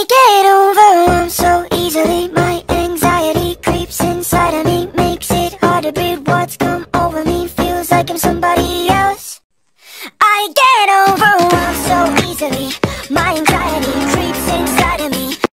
I get over so easily My anxiety creeps inside of me Makes it hard to breathe What's come over me. Feels like I'm somebody else. I get overwhelmed so easily. My anxiety